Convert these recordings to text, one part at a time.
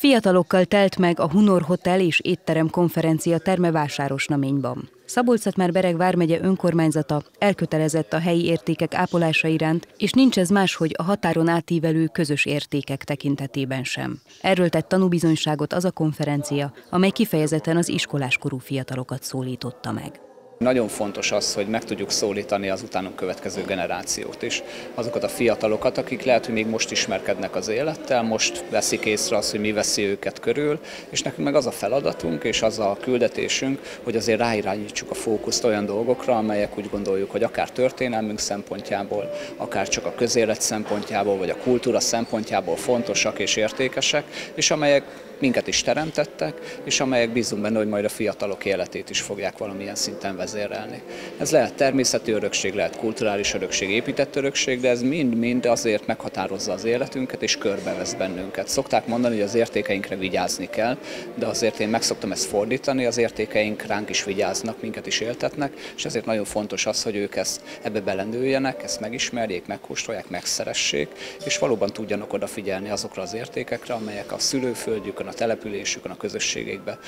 Fiatalokkal telt meg a Hunor Hotel és étterem konferencia terme Vásárosnaményban. szabolcs már Bereg vármegye önkormányzata elkötelezett a helyi értékek ápolása iránt, és nincs ez máshogy a határon átívelő közös értékek tekintetében sem. Erről tett tanúbizonyságot az a konferencia, amely kifejezetten az iskoláskorú fiatalokat szólította meg. Nagyon fontos az, hogy meg tudjuk szólítani az utánunk következő generációt is. Azokat a fiatalokat, akik lehet, hogy még most ismerkednek az élettel, most veszik észre azt, hogy mi veszi őket körül, és nekünk meg az a feladatunk és az a küldetésünk, hogy azért ráirányítsuk a fókuszt olyan dolgokra, amelyek úgy gondoljuk, hogy akár történelmünk szempontjából, akár csak a közélet szempontjából, vagy a kultúra szempontjából fontosak és értékesek, és amelyek minket is teremtettek, és amelyek bízunk benne, hogy majd a fiatalok életét is fogják valamilyen szinten vezérelni. Ez lehet természeti örökség, lehet kulturális örökség, épített örökség, de ez mind-mind azért meghatározza az életünket, és körbevesz bennünket. Szokták mondani, hogy az értékeinkre vigyázni kell, de azért én meg szoktam ezt fordítani, az értékeink ránk is vigyáznak, minket is éltetnek, és ezért nagyon fontos az, hogy ők ezt ebbe belendüljenek, ezt megismerjék, megkóstolják, megszeressék, és valóban tudjanak odafigyelni azokra az értékekre, amelyek a szülőföldjükön, a településükön, a közösségekbe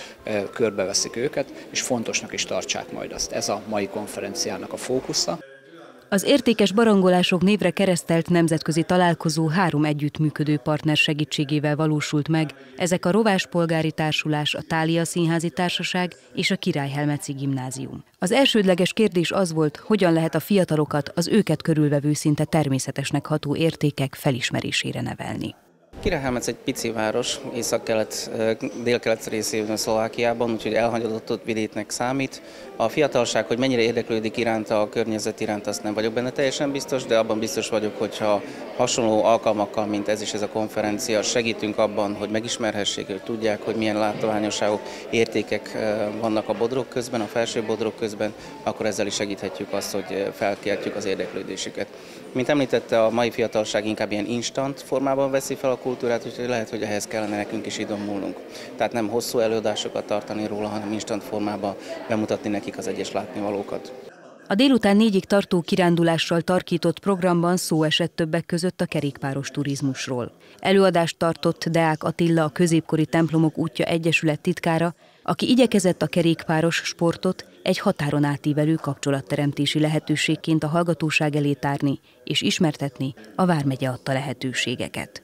körbeveszik őket, és fontosnak is tartsák majd azt. Ez a mai konferenciának a fókusza. Az értékes barangolások névre keresztelt nemzetközi találkozó három együttműködő partner segítségével valósult meg. Ezek a Rovás Polgári Társulás, a Tália Színházi Társaság és a Királyhelmeci Gimnázium. Az elsődleges kérdés az volt, hogyan lehet a fiatalokat az őket körülvevő szinte természetesnek ható értékek felismerésére nevelni. Királyhámec egy pici város, észak-kelet, dél-kelet részében Szlovákiában, úgyhogy elhagyadott vidétnek számít. A fiatalság, hogy mennyire érdeklődik iránta a környezet iránt, azt nem vagyok benne teljesen biztos, de abban biztos vagyok, hogyha hasonló alkalmakkal, mint ez is ez a konferencia, segítünk abban, hogy megismerhessék, hogy tudják, hogy milyen látományosságok, értékek vannak a bodrok közben, a felső bodrok közben, akkor ezzel is segíthetjük azt, hogy felkeltjük az érdeklődésüket. Mint említette, a mai fiatalság inkább ilyen instant formában veszi fel a kultúrát, úgyhogy lehet, hogy ehhez kellene nekünk is idomulnunk. Tehát nem hosszú előadásokat tartani róla, hanem instant formában bemutatni nekik az egyes látnivalókat. A délután négyig tartó kirándulással tarkított programban szó esett többek között a kerékpáros turizmusról. Előadást tartott Deák Attila, a középkori templomok útja egyesület titkára, aki igyekezett a kerékpáros sportot egy határon átívelő kapcsolatteremtési lehetőségként a hallgatóság elé tárni és ismertetni a Vármegye adta lehetőségeket.